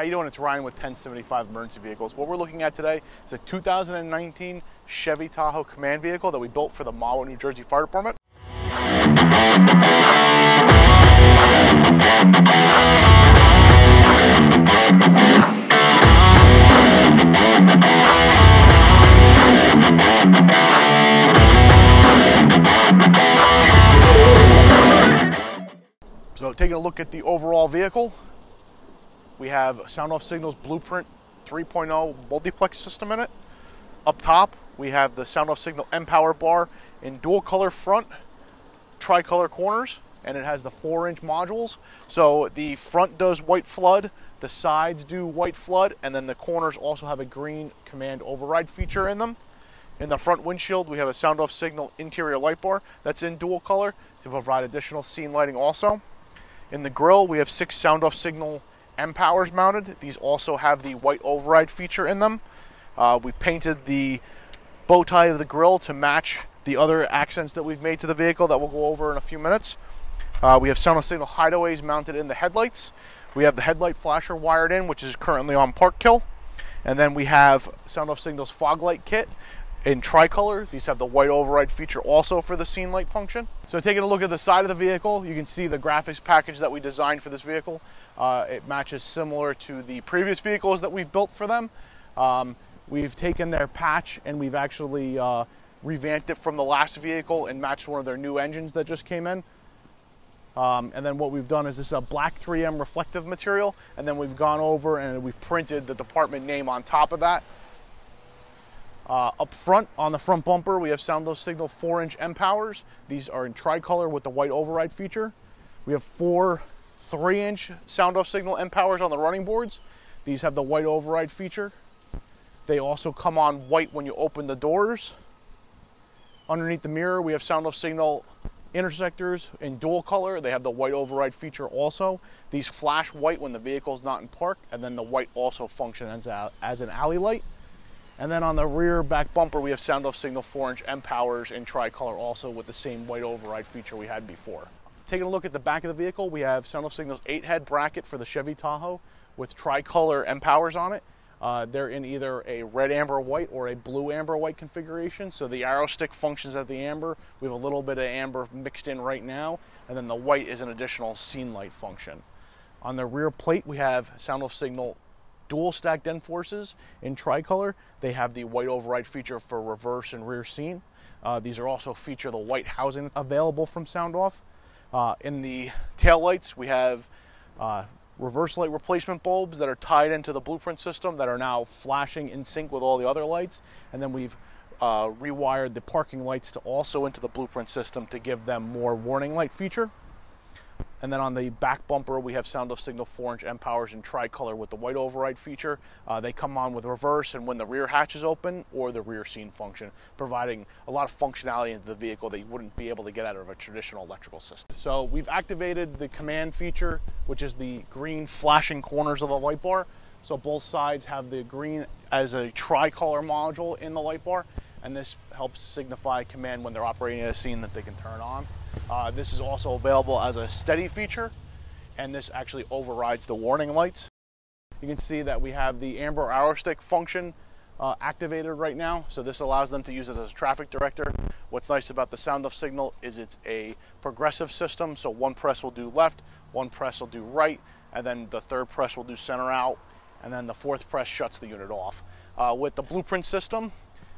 How you doing? It's Ryan with 1075 Emergency Vehicles. What we're looking at today is a 2019 Chevy Tahoe Command vehicle that we built for the Mahwah, New Jersey Fire Department. So taking a look at the overall vehicle, we have Sound Off Signals Blueprint 3.0 multiplex system in it. Up top, we have the Sound Off Signal M-Power bar in dual color front, tricolor corners, and it has the four inch modules. So the front does white flood, the sides do white flood, and then the corners also have a green command override feature in them. In the front windshield, we have a Sound Off Signal interior light bar that's in dual color to provide additional scene lighting also. In the grill, we have six Sound Off Signal M-Powers mounted. These also have the white override feature in them. Uh, we painted the bow tie of the grill to match the other accents that we've made to the vehicle that we'll go over in a few minutes. Uh, we have sound signal hideaways mounted in the headlights. We have the headlight flasher wired in, which is currently on park kill. And then we have sound off signals fog light kit in tricolor. These have the white override feature also for the scene light function. So taking a look at the side of the vehicle, you can see the graphics package that we designed for this vehicle. Uh, it matches similar to the previous vehicles that we've built for them. Um, we've taken their patch and we've actually uh, revamped it from the last vehicle and matched one of their new engines that just came in. Um, and then what we've done is this is a black 3M reflective material, and then we've gone over and we've printed the department name on top of that. Uh, up front, on the front bumper, we have Sound Off Signal 4-inch M-Powers. These are in tricolor with the white override feature. We have four 3-inch Sound Off Signal M-Powers on the running boards. These have the white override feature. They also come on white when you open the doors. Underneath the mirror, we have Sound Off Signal intersectors in dual color. They have the white override feature also. These flash white when the vehicle is not in park, and then the white also functions as, a, as an alley light. And then on the rear back bumper, we have Sound Off Signal 4-inch M-Powers in tricolor also with the same white override feature we had before. Taking a look at the back of the vehicle, we have Sound Off Signal's 8-head bracket for the Chevy Tahoe with tricolor M-Powers on it. Uh, they're in either a red amber white or a blue amber white configuration. So the arrow stick functions as the amber. We have a little bit of amber mixed in right now, and then the white is an additional scene light function. On the rear plate, we have Sound Off Signal dual stacked N-Forces in tricolor. They have the white override feature for reverse and rear scene. Uh, these are also feature the white housing available from Sound Off. Uh, in the tail lights, we have uh, reverse light replacement bulbs that are tied into the blueprint system that are now flashing in sync with all the other lights. And then we've uh, rewired the parking lights to also into the blueprint system to give them more warning light feature. And then on the back bumper, we have Sound Off Signal 4-inch M-Powers in tricolor with the white override feature. Uh, they come on with reverse and when the rear hatch is open or the rear scene function, providing a lot of functionality into the vehicle that you wouldn't be able to get out of a traditional electrical system. So we've activated the command feature, which is the green flashing corners of the light bar. So both sides have the green as a tricolor module in the light bar, and this helps signify command when they're operating at a scene that they can turn on. Uh, this is also available as a steady feature, and this actually overrides the warning lights. You can see that we have the amber arrow stick function uh, activated right now, so this allows them to use it as a traffic director. What's nice about the sound off signal is it's a progressive system, so one press will do left, one press will do right, and then the third press will do center out, and then the fourth press shuts the unit off. Uh, with the blueprint system,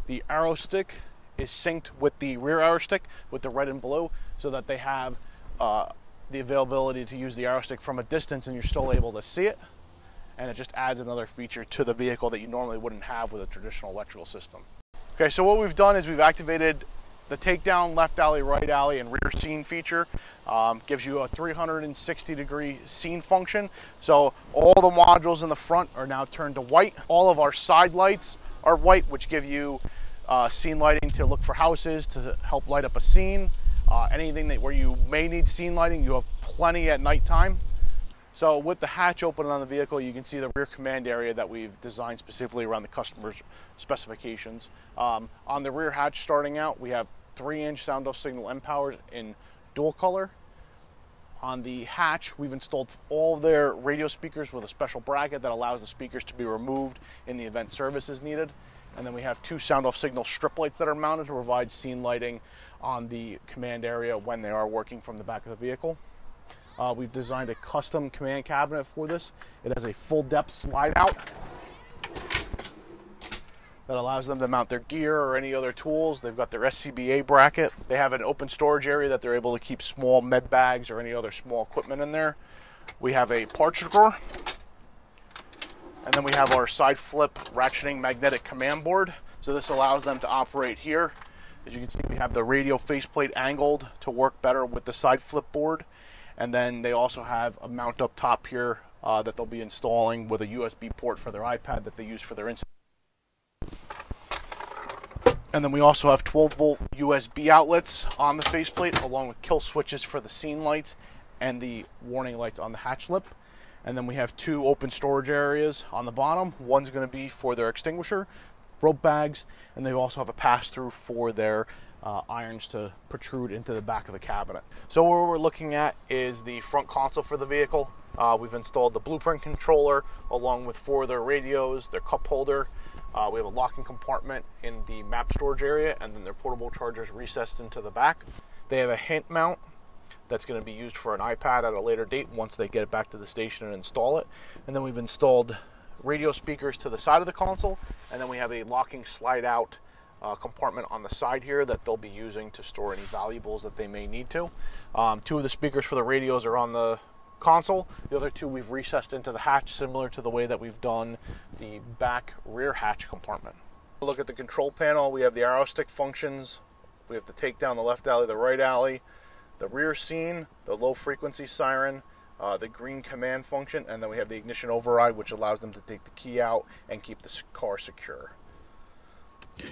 the arrow stick is synced with the rear arrow stick with the red and blue so that they have uh, the availability to use the arrow stick from a distance and you're still able to see it. And it just adds another feature to the vehicle that you normally wouldn't have with a traditional electrical system. Okay, so what we've done is we've activated the takedown, left alley, right alley, and rear scene feature. Um, gives you a 360 degree scene function. So all the modules in the front are now turned to white. All of our side lights are white, which give you uh, scene lighting to look for houses to help light up a scene. Uh, anything that where you may need scene lighting, you have plenty at nighttime. So with the hatch open on the vehicle, you can see the rear command area that we've designed specifically around the customer's specifications. Um, on the rear hatch starting out, we have three inch sound off signal M-Powers in dual color. On the hatch, we've installed all their radio speakers with a special bracket that allows the speakers to be removed in the event service is needed. And then we have two sound off signal strip lights that are mounted to provide scene lighting on the command area when they are working from the back of the vehicle. Uh, we've designed a custom command cabinet for this. It has a full depth slide out that allows them to mount their gear or any other tools. They've got their SCBA bracket. They have an open storage area that they're able to keep small med bags or any other small equipment in there. We have a parts drawer. And then we have our side flip ratcheting magnetic command board. So this allows them to operate here. As you can see, we have the radio faceplate angled to work better with the side flip board. And then they also have a mount up top here uh, that they'll be installing with a USB port for their iPad that they use for their. And then we also have 12 volt USB outlets on the faceplate along with kill switches for the scene lights and the warning lights on the hatch lip. And then we have two open storage areas on the bottom. One's going to be for their extinguisher, rope bags, and they also have a pass through for their uh, irons to protrude into the back of the cabinet. So what we're looking at is the front console for the vehicle. Uh, we've installed the blueprint controller along with four of their radios, their cup holder, uh, we have a locking compartment in the map storage area, and then their portable chargers recessed into the back. They have a hint mount that's going to be used for an iPad at a later date once they get it back to the station and install it. And then we've installed radio speakers to the side of the console, and then we have a locking slide out uh, compartment on the side here that they'll be using to store any valuables that they may need to. Um, two of the speakers for the radios are on the console. The other two we've recessed into the hatch, similar to the way that we've done the back rear hatch compartment. Look at the control panel. We have the arrow stick functions. We have the take down the left alley, the right alley, the rear scene, the low frequency siren, uh, the green command function, and then we have the ignition override, which allows them to take the key out and keep the car secure.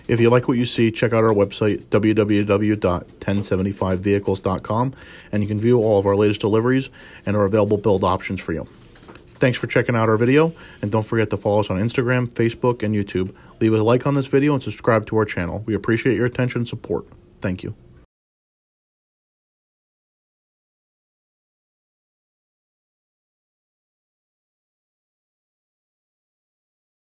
If you like what you see, check out our website, www.1075vehicles.com, and you can view all of our latest deliveries and our available build options for you. Thanks for checking out our video, and don't forget to follow us on Instagram, Facebook, and YouTube. Leave a like on this video and subscribe to our channel. We appreciate your attention and support. Thank you.